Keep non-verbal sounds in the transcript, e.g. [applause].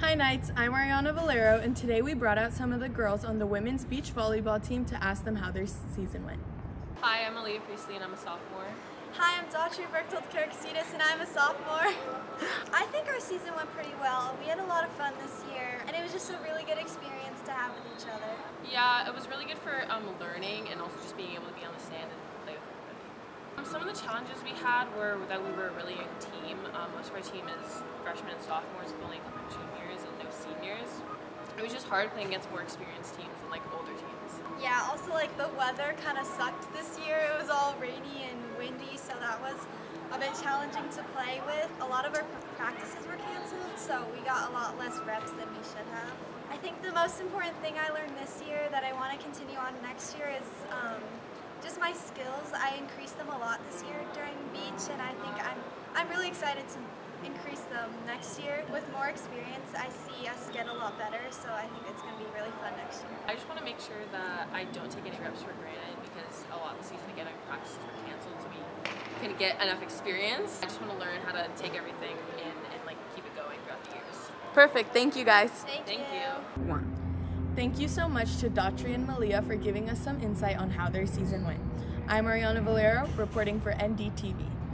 Hi Knights, I'm Ariana Valero and today we brought out some of the girls on the women's beach volleyball team to ask them how their season went. Hi, I'm Aaliyah Priestley and I'm a sophomore. Hi, I'm Daughtry Berchtold Karakisidis and I'm a sophomore. [laughs] I think our season went pretty well. We had a lot of fun this year and it was just a really good experience to have with each other. Yeah, it was really good for um, learning and also just being able to be on the sand and play with everybody. Um, some of the challenges we had were that we were really young team. Our team is freshmen and sophomores with only a juniors and no seniors. It was just hard playing against more experienced teams and like older teams. Yeah, also like the weather kind of sucked this year. It was all rainy and windy, so that was a bit challenging to play with. A lot of our practices were canceled, so we got a lot less reps than we should have. I think the most important thing I learned this year that I want to continue on next year is um, just my skills. I increased them a lot this year during beach, and I think I'm I'm really excited to increase them next year. With more experience, I see us get a lot better, so I think it's going to be really fun next year. I just want to make sure that I don't take any reps for granted because a lot of the season again our practices were canceled, so we can get enough experience. I just want to learn how to take everything in and like keep it going throughout the years. Perfect, thank you guys. Thank, Thank you. you. One. Thank you so much to Daughtry and Malia for giving us some insight on how their season went. I'm Ariana Valero, reporting for NDTV.